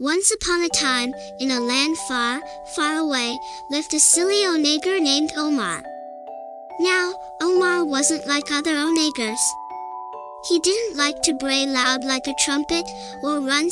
Once upon a time, in a land far, far away, lived a silly onager named Omar. Now, Omar wasn't like other onagers. He didn't like to bray loud like a trumpet, or run